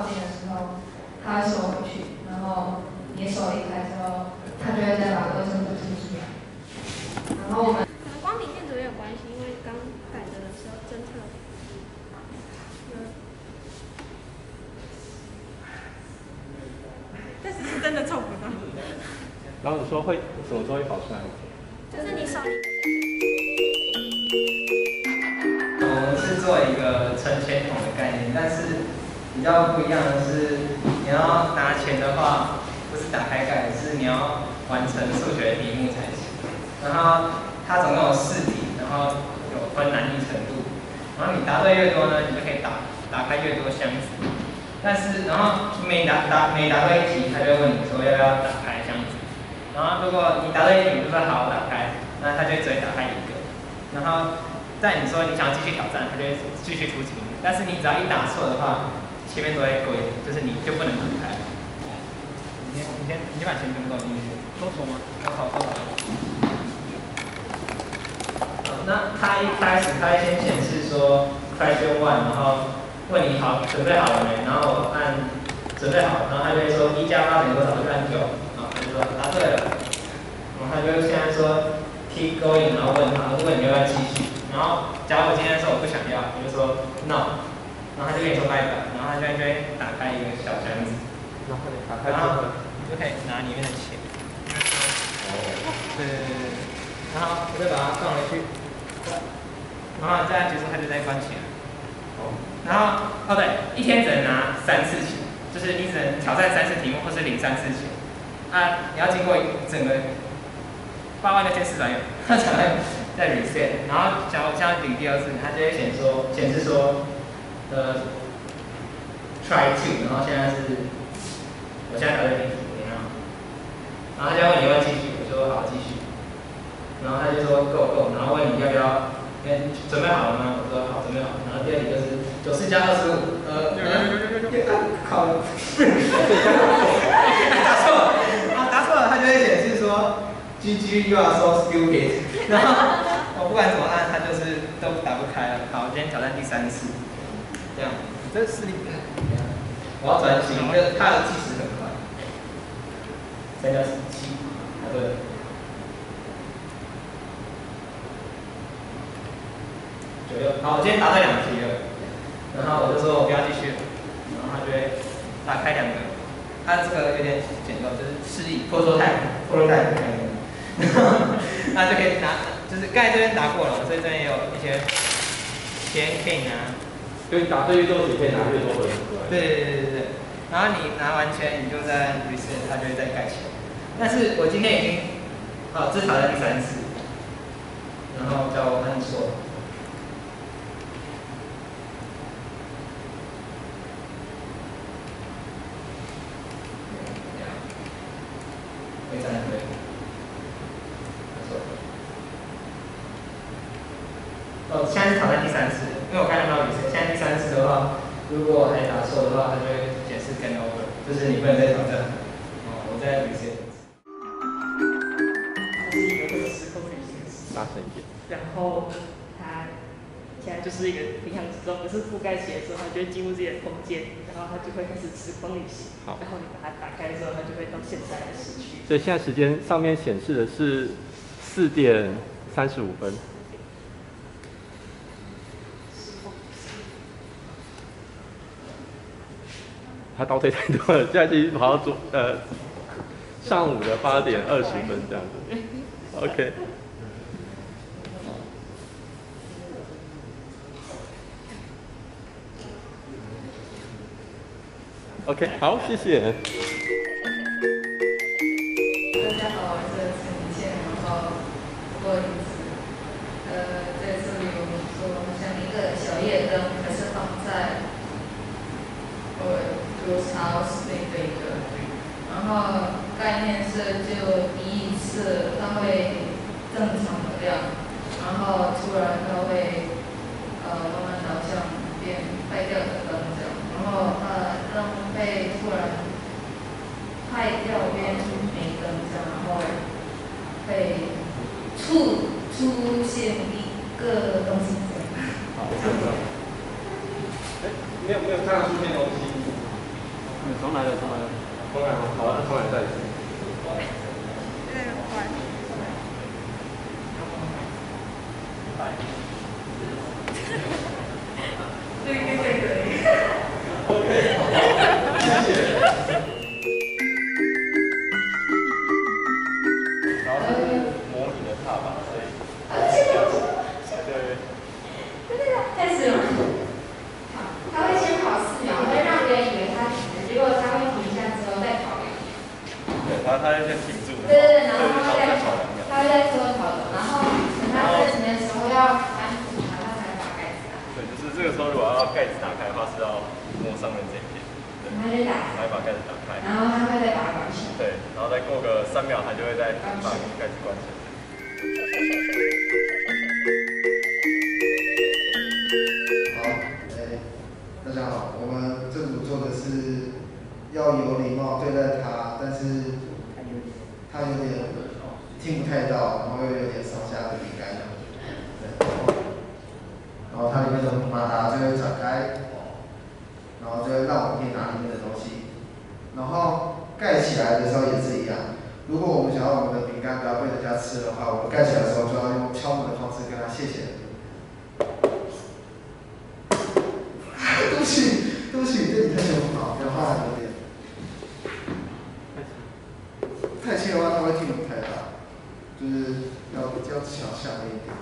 靠近的时候，它会收回去，然后你手离开之后，它就会再把卫生纸吐出来。然后我们可能光明电阻也有关系，因为刚改的的时候侦测。但是是真的凑不到，然后你说会什么时候会跑出来？就是你比较不一样的是，你要拿钱的话，不是打开盖，是你要完成数学题目才行。然后它总共有四题，然后有分难易程度。然后你答对越多呢，你就可以打打开越多箱子。但是，然后每答答每答对一题，他就问你说要不要打开箱子。然后如果你答对一题，就说好，打开，那他就只会打开一个。然后在你说你想要继续挑战，他就继续出题目。但是你只要一答错的话，前面都会归，就是你就不能打开。你先你先你先把钱全部都进去。搜索吗？都好都好。好，那他一开始他先显示说 question one，然后问你好准备好了没？然后按准备好，然后他就会说一加八等于多少？我就按九，啊，他就说答对了。然后他就现在说 keep going，然后问他，如果你要不要继续？然后假如我今天说我不想要，你就说 no，然后他就跟你说拜拜，然后他就会就会打开一个小箱子，然后你打开后后，你就可以拿里面的钱。哦，对对对对，然后我再把它放回去，然后这样结束，它就再关起来。好，然后哦对，一天只能拿三次钱，就是你只能挑战三次题目或是领三次钱。啊，你要经过整个八万六千四百元，它才会再 reset。然后假如像领第二次，它就会显说显示说，呃，try to，然后现在是，我现在打对第几题啊？然后他就问你要继续，我说好继续。然后他就说够够，然后问你要不要，嗯，准备好了吗？我说好，准备好。然后第二题就是九四加二十五，呃，靠，答错了，啊，答错了，他就会显示说 GG you are so stupid。然后我不管怎么按，他就是都打不开了。好，我今天挑战第三次，这视力，我要转型，因为它的计时很快，三加十七，啊对。九六，好，我今天答对两题了，然后我就说我不要继续了，然后他就会打开两个，他这个有点简陋，就是示意 prototype prototype，那就可以拿，就是刚才这边答过了，所以这边也有一些钱可以拿，所以打对越多，你可以拿越多分出来。对对对对对，然后你拿完钱，你就在 reset，它就会再盖起来。但是我今天已经，啊，这是挑战第三次，然后叫我按错。会站对，没错。哦，现在是挑战第三次，因为我刚才到底是现在第三次的话，如果还答错的话，它就会显示 game over，就是你不能再挑战。哦，我再 reset。它是一个时空旅行，大声一点。然后它现在就是一个平行时钟，可是覆盖起来之后，它就会进入自己的空间，然后它就会开始时空旅行。好然后你把它打开之后，它就会到现在的时区。所以现在时间上面显示的是四点三十五分。他倒退太多了，现在已经跑到左呃上午的八点二十分这样子。OK。OK，好，谢谢。后概念是就第一次它会正常的亮，然后突然它会呃慢慢导向变坏掉的灯这样，然后它灯被突然。坏掉变没灯这样，然后被出出现一个东西这样。好，这样。哎，没有没有看到出现东西。重来了，重来了，重来了，好，那重来再一次。这对，他他就先停住，对对，然后他会再再跑两秒。他会在车头跑走，然后等他在停的时候要安抚他，他才把盖子打开。对，就是这个时候如果要盖子打开的话，是要摸上面这一片，对，他就打开，才把盖子打开。然后他会再把它关起来。对，然后再过个三秒，它就会再把盖子关起来。太到，然后又有点上下的饼干。对，然后它里面的马达就会展开，然后就会让我们可以拿里面的东西。然后盖起来的时候也是一样，如果我们想要我们的饼干不要被人家吃的话，我们盖起来的时候就要用敲门的方式跟他谢谢。对不起，对不起，对你太凶了，不要话有点。太轻的话，他会听不太到，就是要要小下面一点，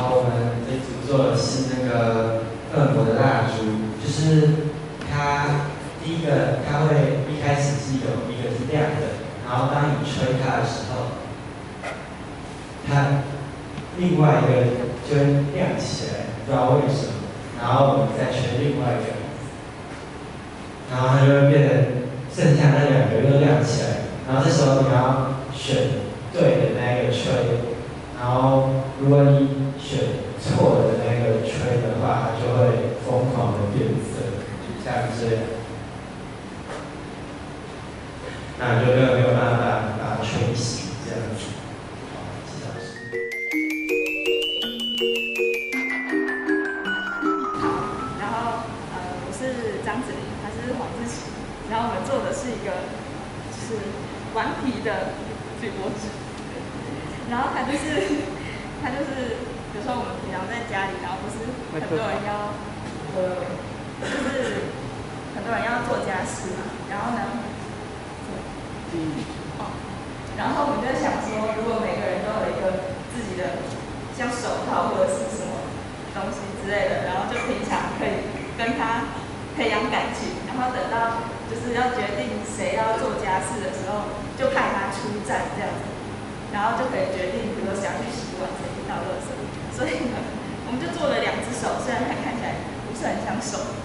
然后我们这组做的是那个恶魔的蜡烛，就是它第一个它会一开始是有一个是亮的，然后当你吹它的时候，它另外一个就会亮起来，不知道为什么，然后我们再吹另外一个，然后它就会变成剩下那两个又亮起来，然后这时候你要选对的那个吹。然后，如果你选错的那个吹的话，它就会疯狂的变色，就像这样。那就跟它就是，比如说我们平常在家里，然后不是很多人要呃，就是很多人要做家事嘛，然后呢，哦，然后我们就想说，如果每个人都有一个自己的像手套或者是什么东西之类的，然后就平常可以跟他培养感情，然后等到就是要决定谁要做家事的时候，就派他出战这样子，然后就可以决定，比如说要去洗碗，谁去倒热水。所以呢，我们就做了两只手，虽然它看起来不是很像手。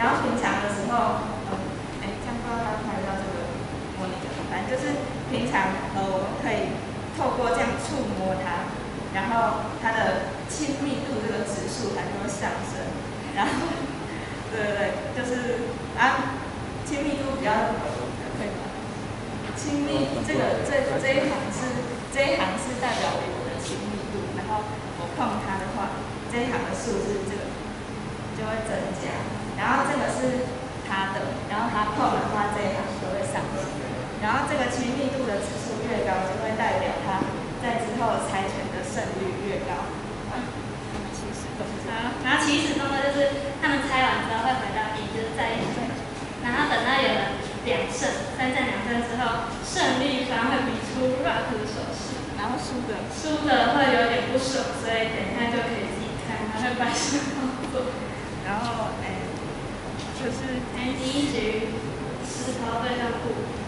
然后平常的时候，嗯，哎、这样不知道拍不到这个模拟的，反正就是平常呃，我们可以透过这样触摸它，然后它的亲密度这个指数它就会上升。然后，对对对，就是啊，亲密度比较。亲密这个这这一行是这一行是代表我的亲密度然后我碰它的话这一行的数字就就会增加。Thank you.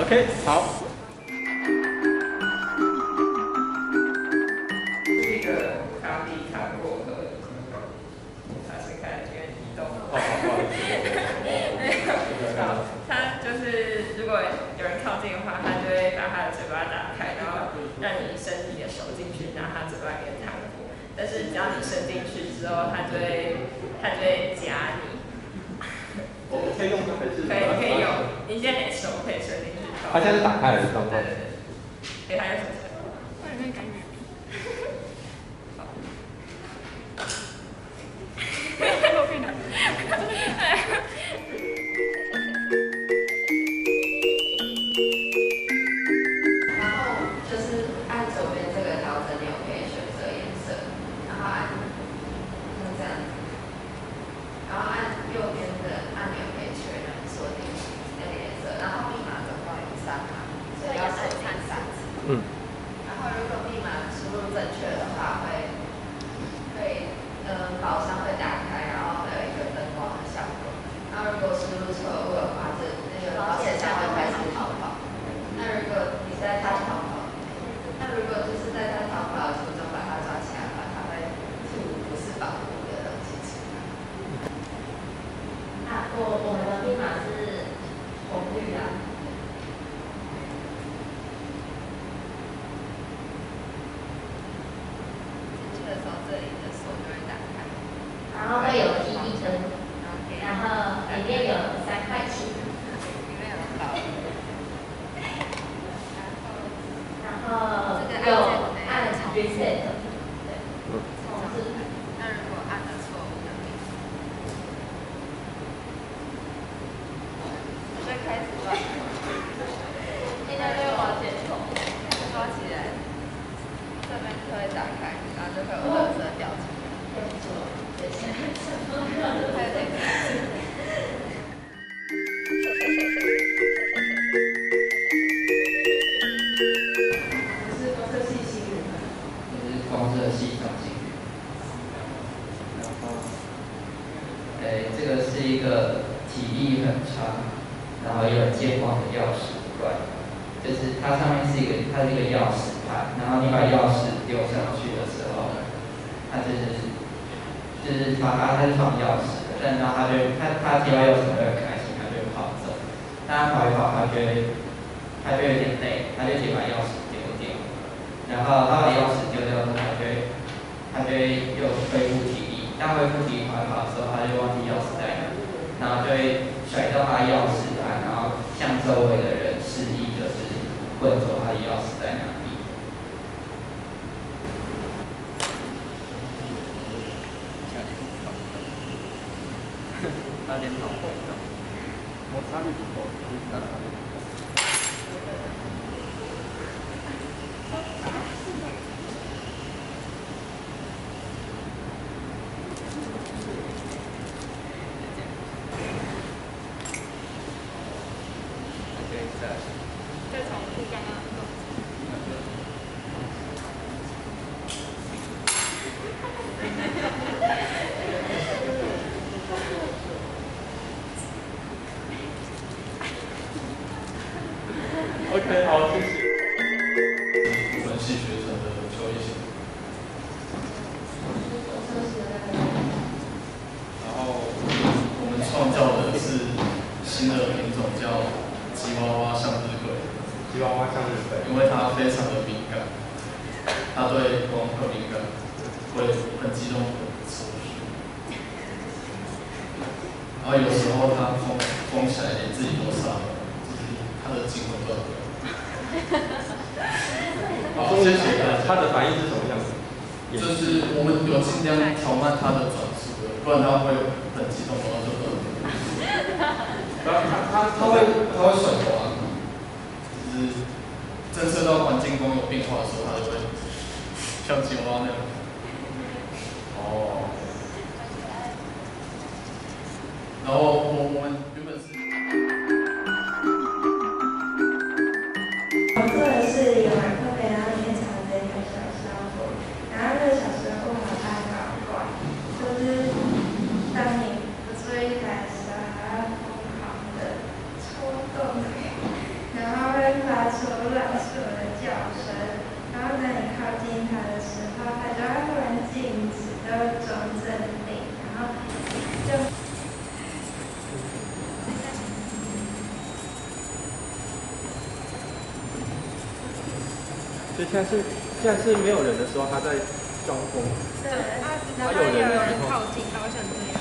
ok 好。这个他是开移动就是如果有人靠近的话他就会把他的嘴巴打开然后让你伸你的手进去让他嘴巴变长但是只要你伸进去之后他就会就会夹可以用可以可以用。你现在手可以伸进去。他现在打开了知道不 อาจจะแบบ 他他他放钥匙的，但然后他就他他提完钥匙很开心，他就跑走。但他跑一跑，他觉得他就有点累，他就去把钥匙丢掉。然后他把钥匙丢掉之后，他就他就又恢复体力。但恢复体力跑一跑的时候，他就忘记钥匙在哪，然后就会甩掉他的钥匙啊，然后向周围的人。モッツァルトと言ったら，OK，好，谢谢。部分系学生的就业型。然后我们创造的是新的品种，叫吉娃娃向日葵。吉娃娃向日葵，因为它非常的敏感，它对光很敏感，会很激动的抽搐。然后有时候它疯疯起来，连自己都杀了，就是它的精魂断掉。好，谢谢大家。它的反应是什么样子？就是我们有尽量调慢它的转速，不然它会很激动，然后就断掉。然后它它它会它会甩头啊，就是侦测到环境光有变化的时候，它就会像青蛙那样。哦。然后我我们现在是现在是没有人的时候，他在装疯。对，他有人，有人靠近，他会像这样。